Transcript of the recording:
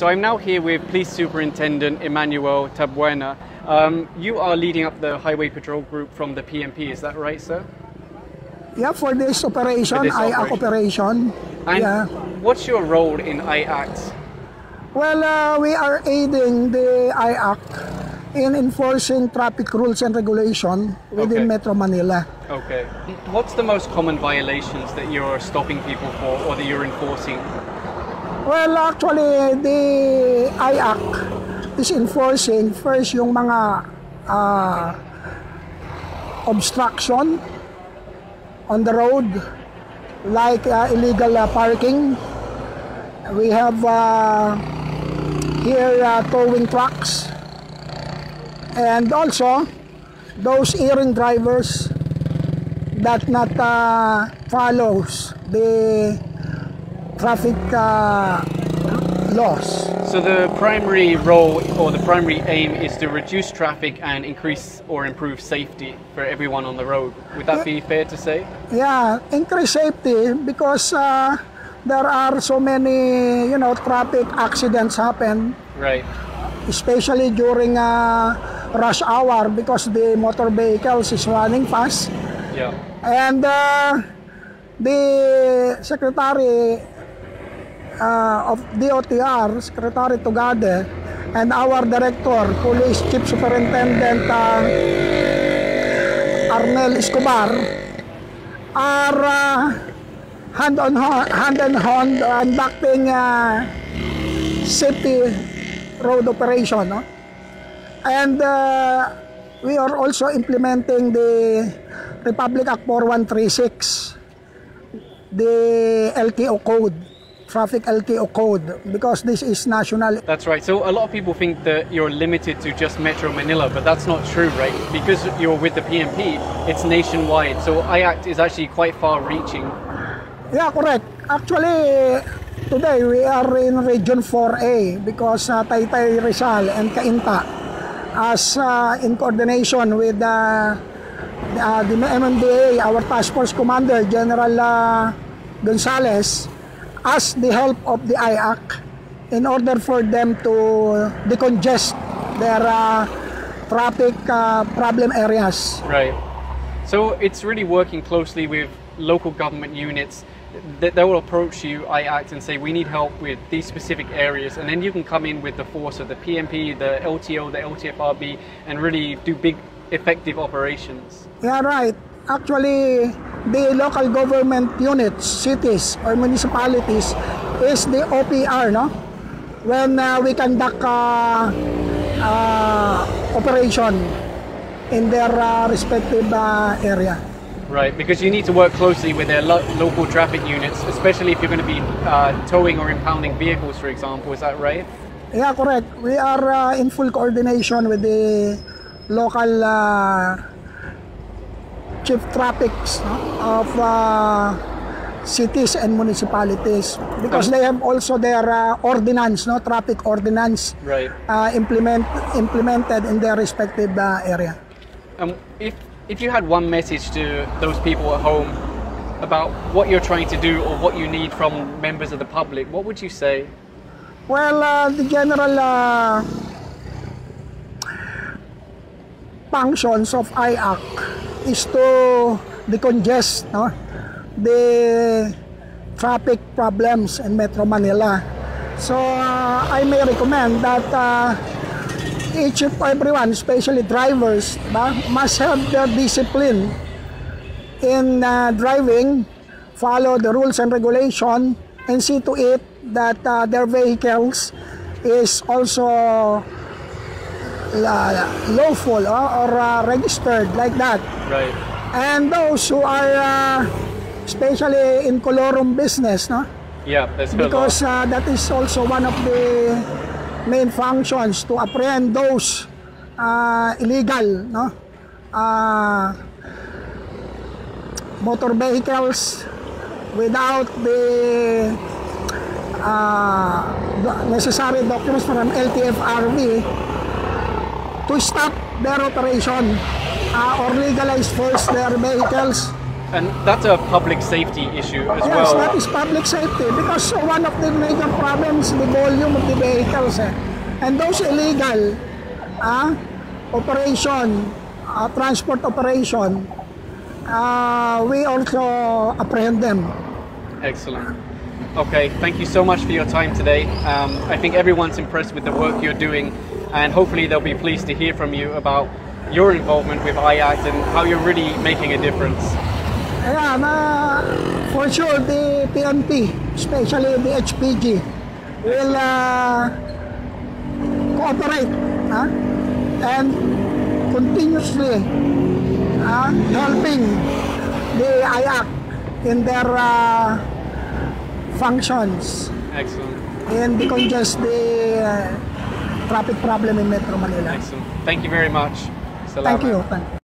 So I'm now here with Police Superintendent Emmanuel Tabuena. Um, you are leading up the Highway Patrol Group from the PNP, is that right, sir? Yeah, for this operation, For this IAC operation. And yeah. what's your role in IACT? Well, uh, we are aiding the IAC in enforcing traffic rules and regulation within Okay. Metro Manila. Okay. What's the most common violations that you're stopping people for or that you're enforcing? Well, actually, the IAC is enforcing first yung mga uh, obstruction on the road, like uh, illegal uh, parking. We have uh, here uh, towing trucks, and also those errant drivers that not uh, follows the traffic uh, laws. So the primary role or the primary aim is to reduce traffic and increase or improve safety for everyone on the road. Would that be fair to say? Yeah, increase safety because uh, there are so many, you know, traffic accidents happen, Right. especially during uh, rush hour because the motor vehicles is running fast. Yeah. And uh, the secretary uh, of DOTR, Secretary Tugade, and our director, Police Chief Superintendent uh, Arnel Escobar, are uh, hand on hand, in hand conducting uh, safety road operation. No? And uh, we are also implementing the Republic Act 4136, the LTO code, traffic LTO code, because this is national. That's right. So a lot of people think that you're limited to just Metro Manila, but that's not true, right? Because you're with the PNP, it's nationwide. So IACT is actually quite far reaching. Yeah, correct. Actually, today we are in Region 4A because uh, Taytay Rizal and Cainta as uh, in coordination with uh, the, uh, the MMDA, our task force commander, General uh, Gonzales, asked the help of the IAC in order for them to decongest their uh, traffic uh, problem areas. Right. So it's really working closely with local government units. They, they will approach you, IACT, and say, we need help with these specific areas. And then you can come in with the force of the PNP, the LTO, the LTFRB, and really do big, effective operations. Yeah, right. Actually, the local government units, cities or municipalities is the OPR, no? When uh, we conduct uh, uh, operation in their uh, respective uh, area. Right, because you need to work closely with their lo- local traffic units, especially if you're going to be uh, towing or impounding vehicles, for example. Is that right? Yeah, correct. We are uh, in full coordination with the local uh, chief traffics no, of uh, cities and municipalities because they have also their uh, ordinance, no, traffic ordinance Right. uh, implement implemented in their respective uh, area. Um, if if you had one message to those people at home about what you're trying to do or what you need from members of the public, what would you say? Well, uh, the general uh, functions of IAC is to decongest no, the traffic problems in Metro Manila. So uh, I may recommend that uh, each of everyone, especially drivers, ba, must have their discipline in uh, driving, follow the rules and regulation, and see to it that uh, their vehicles is also lawful uh, or uh, registered like that. Right. And those who are uh, especially in colorum business, no? Yeah, that's because uh, that is also one of the main functions to apprehend those uh, illegal no uh, motor vehicles without the uh, necessary documents from LTFRB to stop their operation uh, or legalize first their vehicles And that's a public safety issue as Yes, well. that is public safety because one of the major problems the volume of the vehicles eh. and those illegal ah, operation, uh, transport operation, uh, we also apprehend them. Excellent. Okay, thank you so much for your time today. Um, I think everyone's impressed with the work you're doing, and hopefully they'll be pleased to hear from you about your involvement with IACT and how you're really making a difference. Ayan, uh, for sure the PNP, especially the HPG, will uh, cooperate ah, and continuously ah, helping the IAC in their uh, functions Excellent. and decongest the uh, traffic problem in Metro Manila. Excellent. Thank you very much. Thank Salamat. you. Thank you.